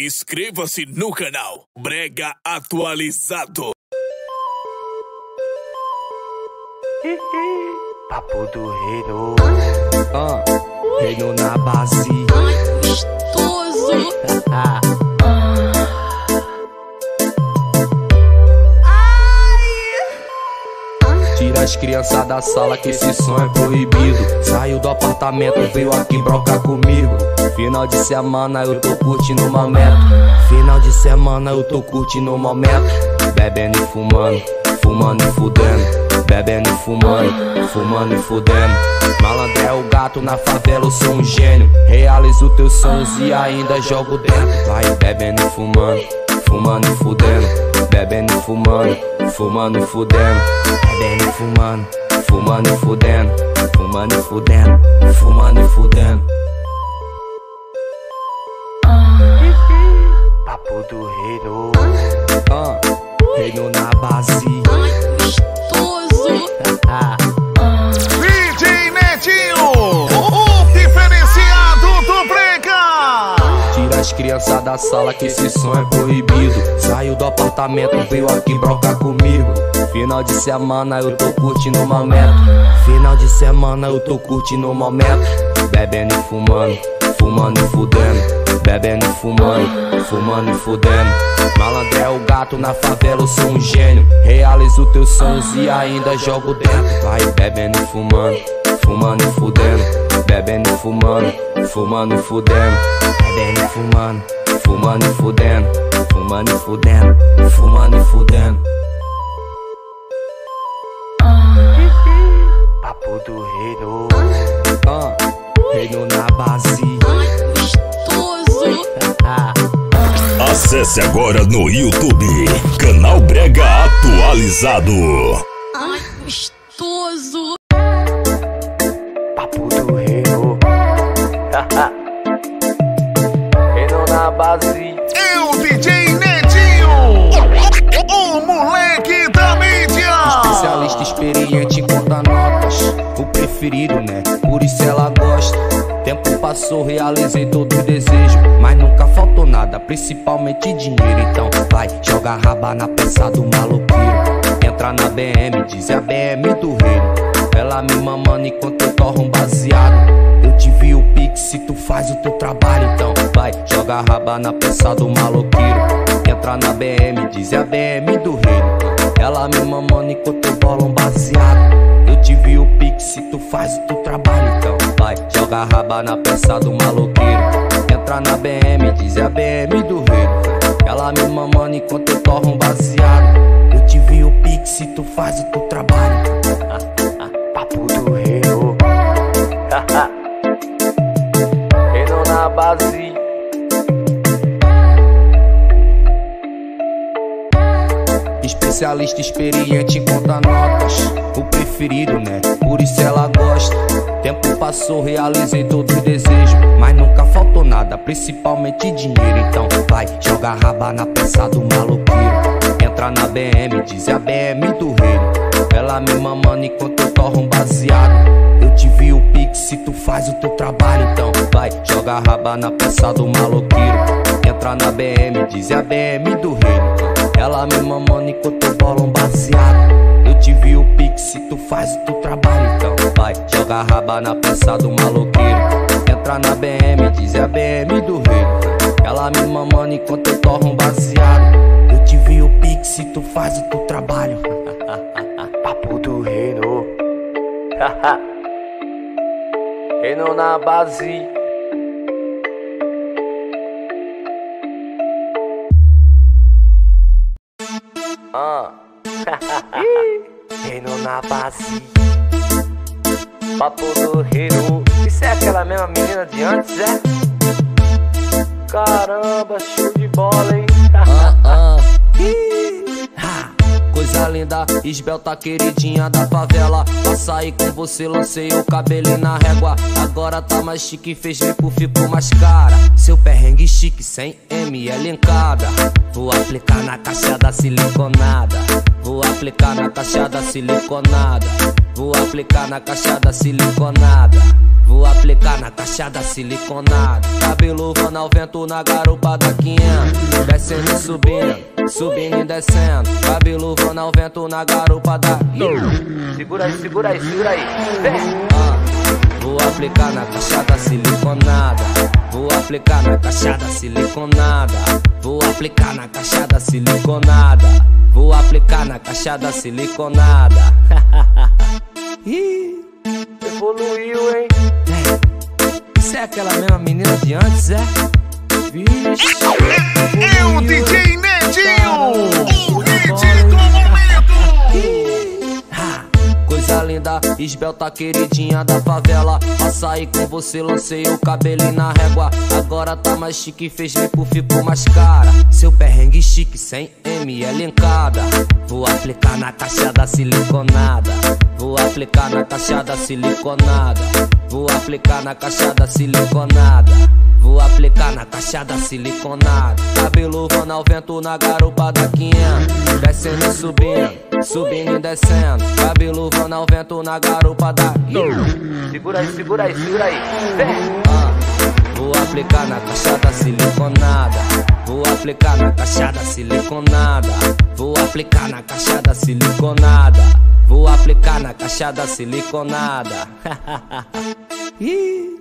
Inscreva-se no canal Brega Atualizado. Papo do reino. Ah, reino na base. Ai, gostoso. Ah, tira as crianças da sala que esse som é proibido. Saiu do apartamento, veio aqui brocar comigo. Final de semana eu tô curtindo o momento. Final de semana eu tô curtindo o momento. Bebendo e fumando, fumando e fudendo. Bebendo e fumando, fumando e fudendo. Malandro é o gato na favela, eu sou um gênio. Realizo teus sonhos e ainda jogo dentro. Vai bebendo e fumando, fumando e fudendo. Bebendo e fumando, fumando e fudendo. Bebendo e fumando, fumando e fudendo. Fumando e fudendo, fumando e fudendo. Papo do reino. Ah, reino na base. Ai, gostoso. crianças da sala que esse som é proibido. Saiu do apartamento, veio aqui brocar comigo. Final de semana eu tô curtindo o momento. Final de semana eu tô curtindo o momento. Bebendo e fumando, fumando e fudendo. Bebendo e fumando, fumando e fudendo. Malandro é o gato na favela, eu sou um gênio. Realizo teus sonhos e ainda jogo dentro. Vai bebendo e fumando, fumando e fudendo. Bebendo e fumando, fumando e fudendo. Bebendo e fumando, fumando e fudendo. Fumando e fudendo, fumando e fudendo. Papo do reino. Ah, reino na base. Acesse agora no YouTube Canal Brega Atualizado. Base. É o DJ Netinho, o moleque da mídia. especialista experiente em conta notas. O preferido, né? Por isso ela gosta. Tempo passou, realizei todo o desejo. Mas nunca faltou nada, principalmente dinheiro. Então vai, joga a raba na peça do maloqueiro. Entra na BM, diz é a BM do reino. Ela me mamando enquanto eu torro um baseado. Se tu faz o teu trabalho. Então vai, joga a raba na peça do maloqueiro. Entra na BM, diz é a BM do reino. Ela me mamando enquanto eu bolo um baseado. Eu te vi o pix se tu faz o teu trabalho. Então vai, joga a raba na peça do maloqueiro. Entra na BM, diz é a BM do reino. Ela me mamando enquanto eu torro um baseado. Eu te vi o pix se tu faz o teu trabalho. Especialista experiente em conta notas. O preferido, né? Por isso ela gosta. Tempo passou, realizei todo o desejo. Mas nunca faltou nada, principalmente dinheiro. Então vai, joga raba na peça do maloqueiro. Entra na BM, diz a BM do reino. Ela me mamando enquanto eu torro um baseado. Eu te vi o pix se tu faz o teu trabalho. Então vai, joga raba na peça do maloqueiro. Entra na BM, diz a BM do reino. Ela me mamando enquanto eu bolo um baseado. Eu te vi o pix se tu faz o teu trabalho. Então vai, joga a raba na peça do maloqueiro. Entra na BM, diz é a BM do reino. Ela me mamando enquanto eu torro um baseado. Eu te vi o pix se tu faz o teu trabalho. Papo do reino. reino na base. Na base. Papo do reino. Isso é aquela mesma menina de antes, é? Caramba, show de bola, hein? Ah, ha. Coisa linda, esbelta queridinha da favela Pra sair com você lancei o cabelo na régua Agora tá mais chique, fez bico, ficou mais cara Seu perrengue chique, sem ml em cada Vou aplicar na caixa da siliconada Vou aplicar na caixa da siliconada Vou aplicar na caixa da siliconada Vou aplicar na caixa da siliconada. Cabelo voando ao vento na garupa da 500. Descendo e subindo, subindo e descendo. Cabelo voando ao vento na garupa da. Segura aí, segura aí, segura aí. Ah, Vou aplicar na caixa da siliconada. Vou aplicar na caixa da siliconada. Vou aplicar na caixa da siliconada. Vou aplicar na caixa da siliconada. Ih, Evoluiu, hein? isso é aquela mesma menina de antes, é? Vixe. É o DJ Netinho! Linda, esbelta, queridinha da favela. Açaí com você, lancei o cabelinho na régua. Agora tá mais chique, fez lipo, ficou mais cara. Seu perrengue chique, sem ml em cada. Vou aplicar na caixa da siliconada. Vou aplicar na caixa da siliconada. Vou aplicar na caixa da siliconada. Vou aplicar na caixa da siliconada. Cabelo voando ao vento na garupa da 500. Descendo e subindo, subindo e descendo. Cabelo voando ao vento na garupa da. Segura aí, segura aí, segura aí. Vem. Ah, Vou aplicar na caixa da siliconada. Vou aplicar na caixa da siliconada. Vou aplicar na caixa da siliconada. Vou aplicar na caixa da siliconada. Ih,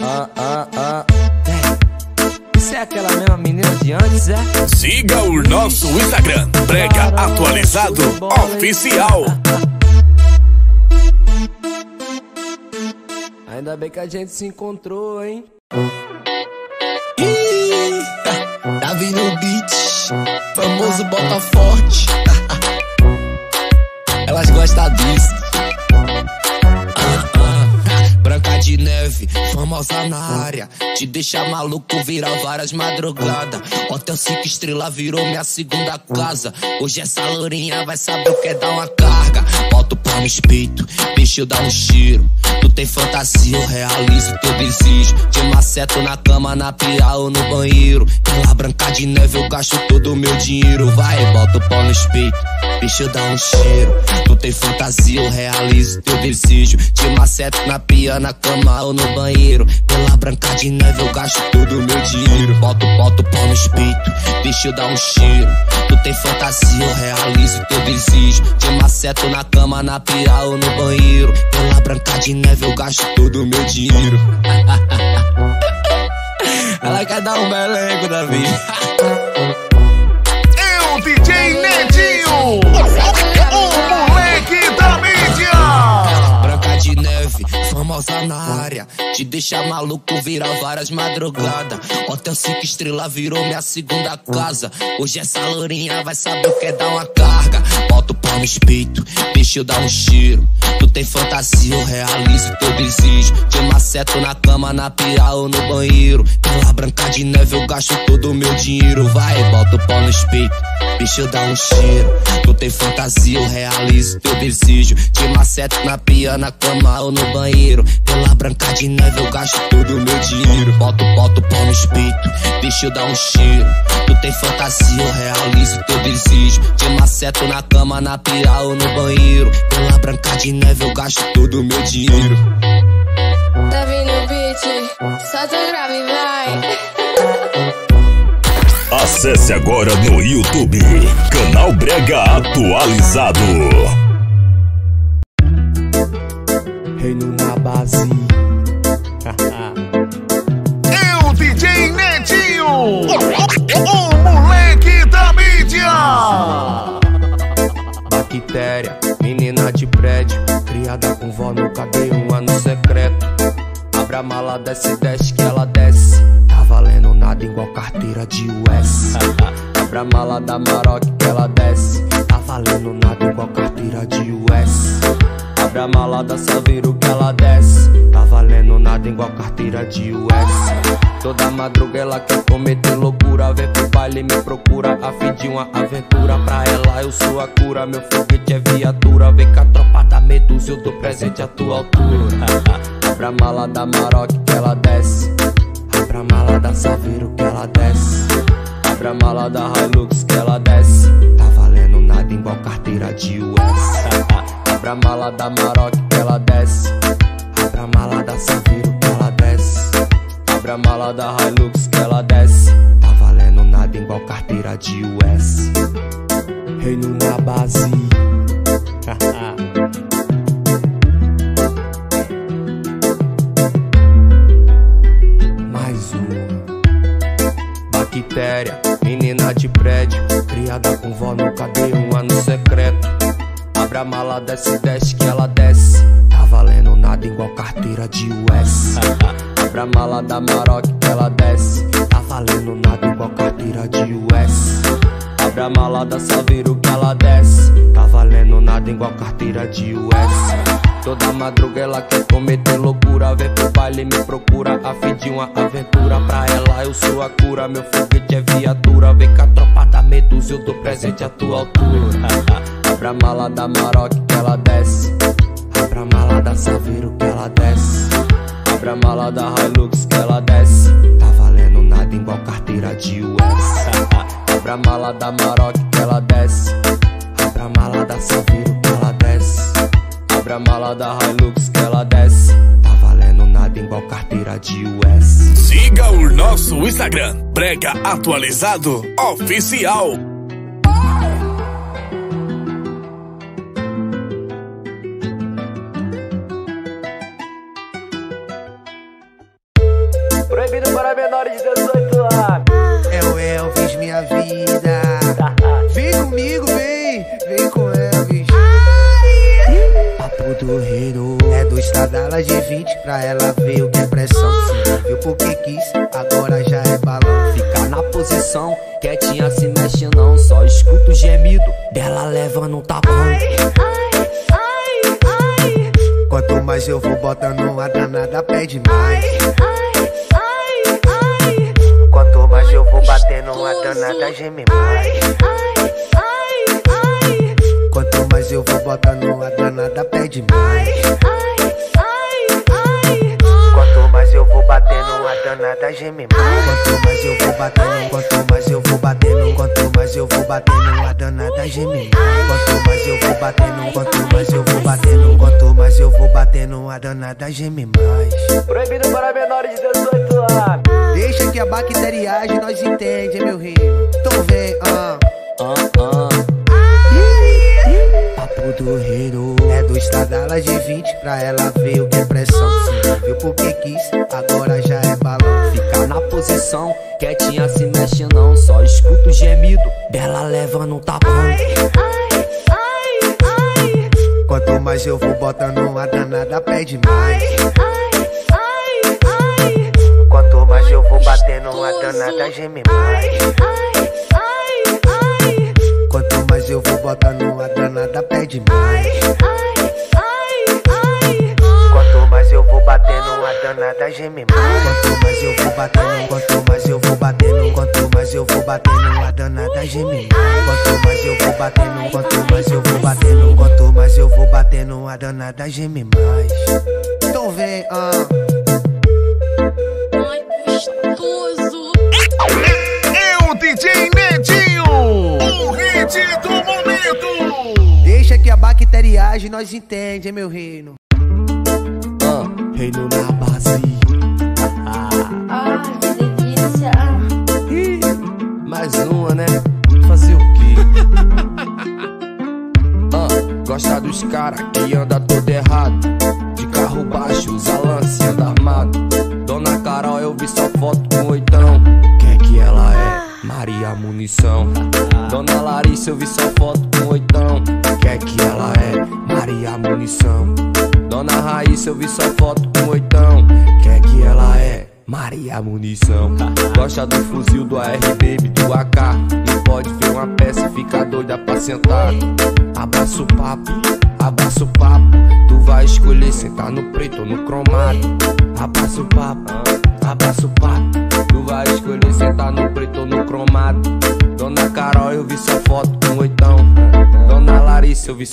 ah, ah, ah. É. Isso é aquela mesma menina de antes, é? Siga o nosso Instagram, Brega Atualizado Oficial. Ainda bem que a gente se encontrou, hein? Davi no beat, famoso bota forte. Elas gostam disso. Branca de neve, famosa na área. Te deixa maluco, vira várias madrugadas. Hotel cinco estrelas virou minha segunda casa. Hoje essa lourinha vai saber o que é dar uma carga. Bota o pau no deixa eu dar um cheiro. Tu tem fantasia, eu realizo teu desejo. De maceto na cama, na pia ou no banheiro. Pela branca de neve eu gasto todo o meu dinheiro. Vai, bota o pau no deixa eu dar um cheiro. Tu tem fantasia, eu realizo teu desejo. De maceto na pia, na cama ou no banheiro. Pela branca de neve eu gasto todo o meu dinheiro. Bota, bota o pau no deixa eu dar um cheiro. Tu tem fantasia, eu realizo teu desejo. De maceto na cama, na pia ou no banheiro. Pela branca de neve eu gasto todo o meu dinheiro. Ela quer dar um belengo da vida. O DJ Netinho! O moleque da mídia! Branca de neve, famosa na área. Te deixa maluco, vira várias madrugadas. Hotel cinco estrelas virou minha segunda casa. Hoje essa lourinha vai saber o que é dar uma carga. Bota o pau no espeito, deixa eu dar um cheiro. Tu tem fantasia, eu realizo teu desejo. De maceto na cama, na pia ou no banheiro. Pela branca de neve eu gasto todo o meu dinheiro. Vai, bota o pau no espeito, deixa eu dar um cheiro. Tu tem fantasia, eu realizo teu desejo. De maceto na pia, na cama ou no banheiro. Pela branca de neve eu gasto todo o meu dinheiro. Bota, bota o pau no espeito, deixa eu dar um cheiro. Tu tem fantasia, eu realizo teu desejo. De maceto na cama, na pia ou no banheiro. Pela branca de neve eu gasto todo o meu dinheiro. Tá vindo o beat, solta o grave e vai. Acesse agora no YouTube, Canal Brega Atualizado. Reino na base. O moleque da mídia! Bactéria, menina de prédio, criada com vó, nunca dei um ano secreto. Abre a mala, desce, desce que ela desce. Tá valendo nada igual carteira de US. Abre a mala da Maroc que ela desce. Tá valendo nada igual carteira de US. Abre a mala da Saveiro que ela desce. Tá valendo nada igual carteira de US. Toda madruga ela quer cometer loucura. Vem pro baile me procura. A fim de uma aventura. Pra ela eu sou a cura. Meu foguete é viatura. Vem com a tropa da medusa. Eu dou presente à tua altura. Abre a mala da Maroc que ela desce. Abre a mala da Saveiro que ela desce. Abre a mala da Hilux que ela desce. Tá valendo nada igual carteira de US. Abre a mala da Maroc que ela desce. Abra a mala da desce. Abra a mala da Hilux que ela desce. Tá valendo nada igual carteira de US. Reino na base. Mais uma. Bactéria, menina de prédio. Criada com vó, nunca dei um ano secreto. Abre a mala, desce, desce que ela desce. Tá valendo nada igual carteira de US. A mala da Maroc que ela desce. Tá valendo nada igual carteira de US. Abre a mala da Saviro que ela desce. Tá valendo nada igual carteira de US. Toda madruga ela quer cometer loucura. Vem pro baile, me procura. A fim de uma aventura. Pra ela eu sou a cura. Meu foguete é viatura. Vem com a tropa da medusa. Eu dou presente à tua altura. Abre a mala da Maroc que ela desce. Abre a mala da Saviro que ela desce. Abre a mala da Hilux que ela desce. Tá valendo nada igual carteira de US. Abre a mala da Maroc que ela desce. Abre a mala da Saviro que ela desce. Abre a mala da Hilux que ela desce. Tá valendo nada igual carteira de US. Siga o nosso Instagram, Brega Atualizado Oficial. Elvis. Papo do reino. É do estradala de 20 pra ela ver o que é pressão. Se viu porque quis, agora já é balão. Fica na posição, quietinha se mexe não. Só escuta o gemido dela levando um tapão. Quanto mais eu vou botando a danada, pede mais. Quanto mais eu vou batendo a danada, geme mais. Quanto mais eu vou botando a danada, pede mais. Quanto mais eu vou batendo a danada, geme mais. Quanto mais eu vou batendo, quanto mais eu vou batendo, quanto mais eu vou batendo a danada, geme mais. Quanto mais eu vou batendo, quanto mais eu vou batendo, quanto mais eu vou batendo a danada, geme mais. Proibido para menores de 18 anos. Deixa que a bacteriagem nós entende, meu reino. Então vem, ah. Ah, ah. Papo do reino. É do estradala de 20 pra ela ver o que é pressão. Se viu porque quis, agora já é balão. Fica na posição, quietinha se mexe não. Só escuta o gemido dela levando um tapão. Quanto mais eu vou botando a danada, pede mais. Quanto mais eu vou batendo a danada, geme mais. Quanto mais eu vou botando a danada, pede mais. Quanto mais eu vou batendo a danada, geme mais. Quanto mais eu vou batendo, quanto mais eu vou batendo, quanto mais eu vou batendo a danada, geme mais. Quanto mais eu vou batendo, quanto mais eu vou batendo, quanto mais eu vou batendo a danada, geme mais. Então vem, ah. Ai, do momento. Deixa que a bacteriagem nós entende, hein, meu reino. Ah, reino na base. Ah, que delícia. Ih, mais uma, né? Fazer o quê? Ah, gosta dos cara que anda todo errado.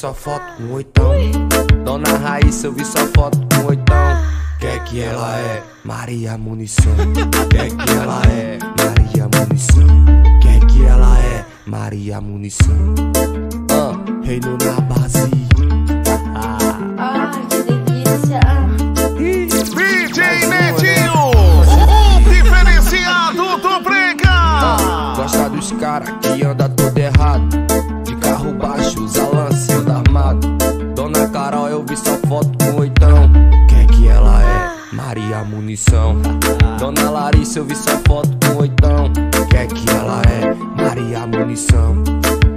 só foto com oitão. Dona Raíssa, eu vi só foto com oitão. Quer é que ela é Maria Munição? Quer é que ela é Maria Munição? Quer é que ela é Maria Munição? Ah, reino na base. Ah. que delícia. E... DJ Netinho, o diferenciado do gosta dos caras que anda eu vi sua foto com oitão. Quem é que ela é? Maria Munição.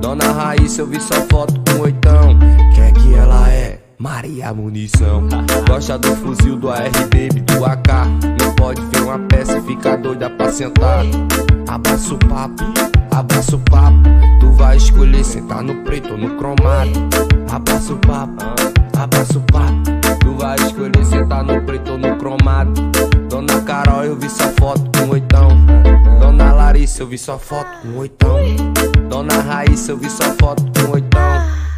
Dona Raíssa, eu vi sua foto com oitão. Quem é que ela é? Maria Munição. Gosta do fuzil do ARB, do AK. Não pode ver uma peça e fica doida pra sentar. Abraça o papo, abraça o papo. Tu vai escolher sentar no preto ou no cromado. Abraça o papo, abraça o papo. Tu vai escolher sentar no preto ou no cromado. Carol, eu vi sua foto com oitão. Dona Larissa, eu vi sua foto com oitão. Dona Raíssa, eu vi sua foto com oitão.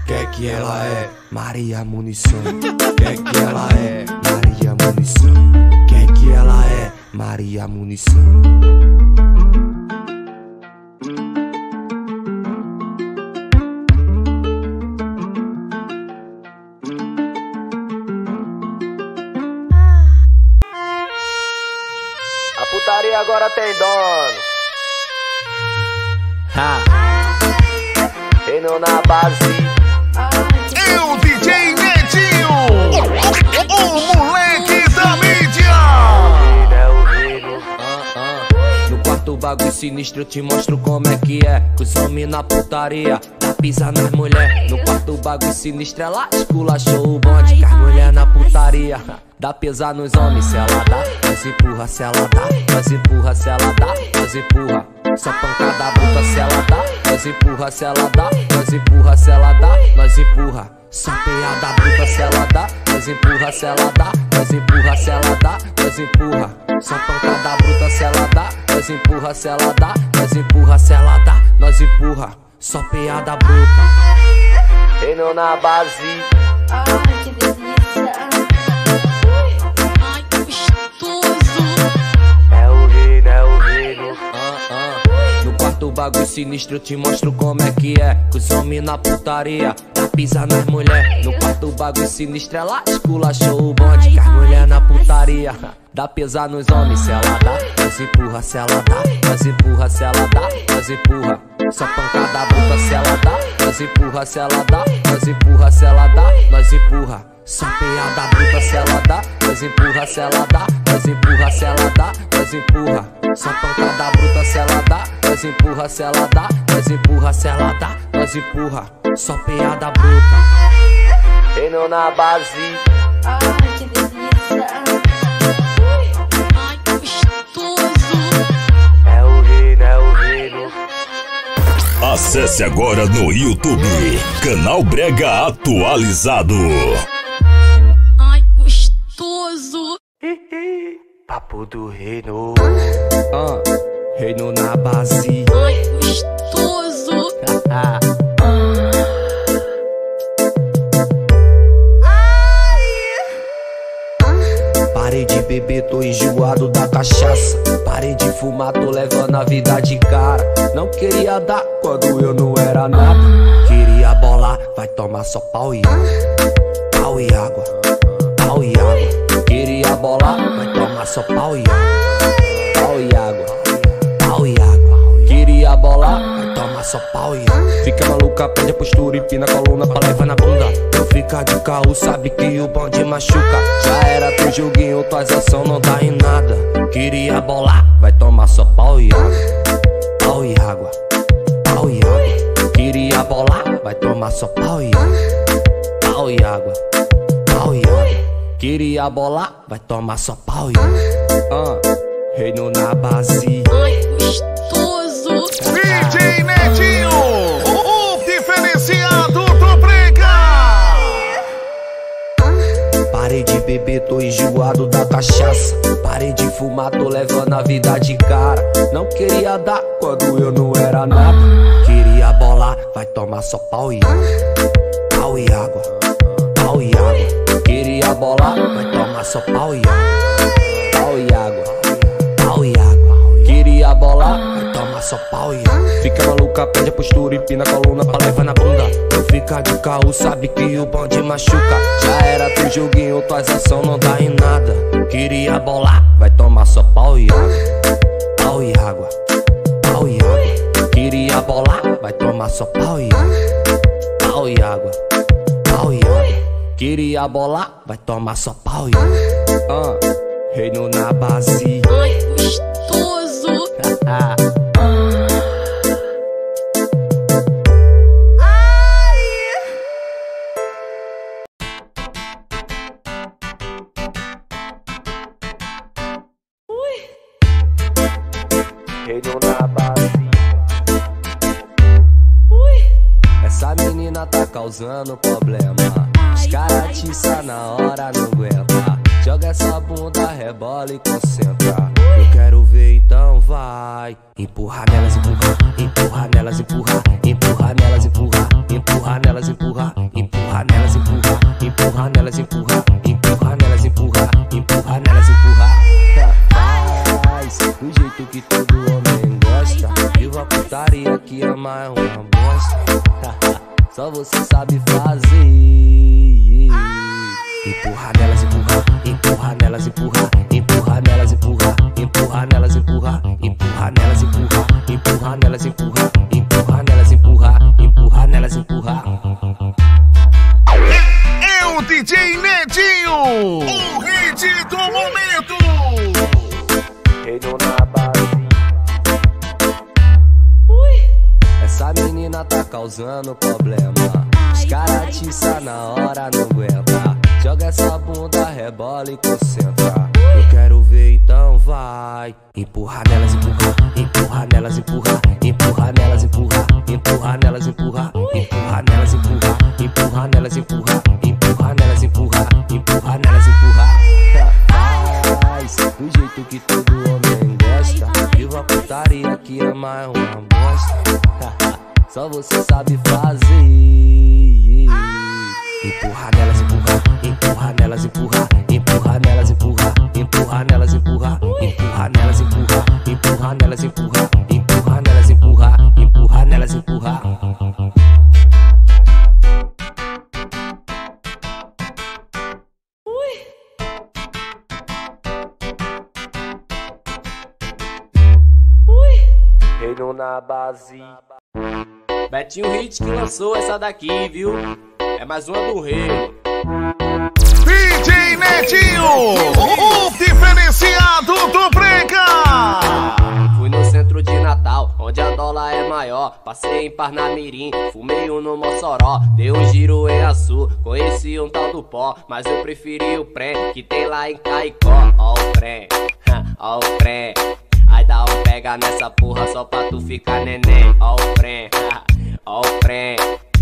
Quem é que ela é? Maria Munição. Quem é que ela é? Maria Munição. Quem é que ela é? Maria Munição. Putaria agora tem dono. Ha! Reino na base. É o DJ Netinho, o moleque da mídia. É o reino. No quarto bagulho sinistro eu te mostro como é que é Com os homens na putaria, tá pisando nas mulher No quarto bagulho sinistro ela esculachou o bonde Com as mulher na putaria Dá pesar nos homens se ela dá Nós empurra se ela dá Nós empurra se ela dá Nós empurra Só pancada bruta se ela dá Nós empurra se ela dá Nós empurra se ela dá Nós empurra Só peada bruta se ela dá Nós empurra se ela dá Nós empurra se ela dá Nós empurra Só pancada bruta se ela dá Nós empurra se ela dá Nós empurra se ela dá Nós empurra Só peada bruta Reino na base. Ai, que delícia. Ai, que gostoso. É o reino, é o reino. Ah, ah. No quarto bagulho sinistro eu te mostro como é que é Com os homens na putaria, tá pisando nas mulher No quarto bagulho sinistro ela esculachou o bonde Com as mulher na putaria Dá pesar nos homens se ela dá Nós empurra se ela dá Nós empurra se ela dá Nós empurra Só pancada bruta se ela dá Nós empurra se ela dá Nós empurra se ela dá Nós empurra. Só peada bruta se ela dá Nós empurra se ela dá Nós empurra se ela dá Nós empurra. Só pancada bruta se ela dá Nós empurra se ela dá Nós empurra se ela dá Nós empurra. Só peada bruta. Reino na base. Acesse agora no YouTube. Canal Brega Atualizado. Ai, gostoso. Papo do reino. ah, Reino na base Ai, gostoso. Cachaça. Parei de fumar, tô levando a vida de cara. Não queria dar quando eu não era nada. Queria bolar, vai tomar só pau e água. Pau e água, pau e água. Queria bolar, vai tomar só pau e água. Pau e água, pau e água. Queria bolar, só pau e. Fica maluca, perde a postura, empina a coluna pra levar na bunda. Eu ficar de carro, sabe que o bonde machuca. Já era teu joguinho, tuas ação não dá em nada. Queria bolar, vai tomar só pau e. Pau e água, pau e água. Queria bolar, vai tomar só pau e. Pau e água, pau e água. Queria bolar, vai tomar só pau e. Ah, reino na base. Ai, gostoso. Cachaça. Parei de fumar, tô levando a vida de cara. Não queria dar quando eu não era nada. Queria bolar, vai tomar só pau e água. Pau e água, pau e água. Queria bolar, vai tomar só pau e água. Pau e água, pau e água. Queria bolar, só pau e água. Fica maluca, perde a postura, empina a coluna pra levar na bunda. Eu ficar de carro, sabe que o bonde machuca. Já era teu joguinho, tuas ação não dá em nada. Queria bolar, vai tomar só pau e água. Pau e água, pau e água. Queria bolar, vai tomar só pau e água. Pau e água, pau e água. Queria bolar, vai tomar só pau e água. Ah, reino na base. Ai, gostoso. Ah. Reino na base. Essa menina tá causando problema. Os caras na hora, não aguenta. Joga essa bunda, rebola e concentra. Eu quero ver, então vai. Empurra nelas, empurra, empurra nelas, empurra, empurra nelas, empurra, empurra nelas, empurra, empurra nelas, empurra, empurra nelas, empurra, essa bunda, rebola e concentra. Eu quero ver, então vai. Empurra nelas, empurra, empurra nelas, empurra, empurra nelas, empurra, empurra nelas, empurra, empurra nelas, empurra, empurra nelas, empurra, empurra nelas, empurra, empurra nelas, empurra. Faz do jeito que todo homem gosta. Viva a putaria que ama é uma bosta. Só você sabe fazer. Reino na base. Betinho Hit que lançou essa daqui, viu? É mais uma do rei. DJ Netinho, o diferenciado do Brega. Fui no centro de Natal, onde a dólar é maior. Passei em Parnamirim, fumei um no Mossoró. Dei um giro em Açu, conheci um tal do pó. Mas eu preferi o pré, que tem lá em Caicó. Ó o pré, ó o pré. Aí dá um pega nessa porra só pra tu ficar neném. Ó o pré, ó o pré.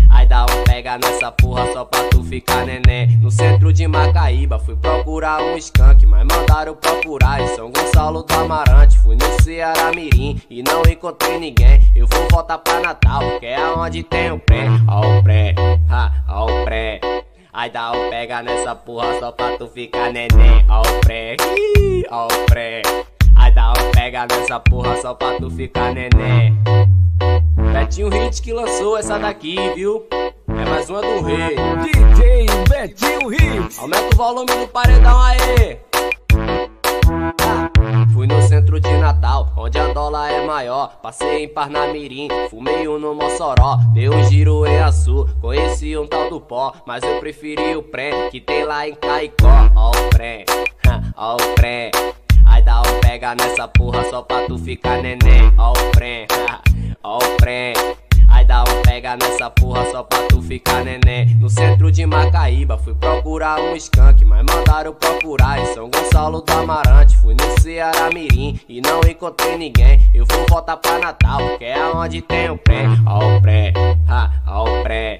Aí dá um pega nessa porra só pra tu ficar neném. No centro de Macaíba, fui procurar um skunk, mas mandaram procurar em São Gonçalo do Amarante. Fui no Ceará Mirim e não encontrei ninguém. Eu vou voltar pra Natal, que é onde tem o pré. Ó o pré, ha, ó o pré. Aí dá um pega nessa porra só pra tu ficar neném. Ó o pré, ó o pré. Aí dá um pega nessa porra só pra tu ficar neném. Betinho Hit que lançou essa daqui, viu? É mais uma do rei. DJ Betinho Hit. Aumenta o volume do paredão aí. Fui no centro de Natal, onde a dólar é maior. Passei em Parnamirim, fumei um no Mossoró. Dei um giro em Açu, conheci um tal do pó. Mas eu preferi o pré, que tem lá em Caicó. Ó o pré, ó o pré. Pega nessa porra só pra tu ficar neném. Ó o pré, ó o pré. Aí dá um pega nessa porra só pra tu ficar neném. No centro de Macaíba, fui procurar um skunk, mas mandaram procurar em São Gonçalo do Amarante. Fui no Ceará Mirim e não encontrei ninguém. Eu vou voltar pra Natal, que é onde tem o pré. Ó o pré, ha, ó o pré.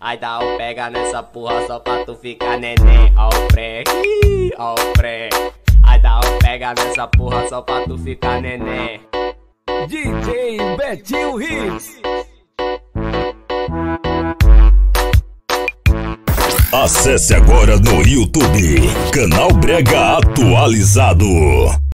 Aí dá um pega nessa porra só pra tu ficar neném. Ó o pré, ó o pré. Aí dá um pega nessa porra só pra tu ficar neném. DJ Betinho Hits. Acesse agora no YouTube, canal Brega atualizado.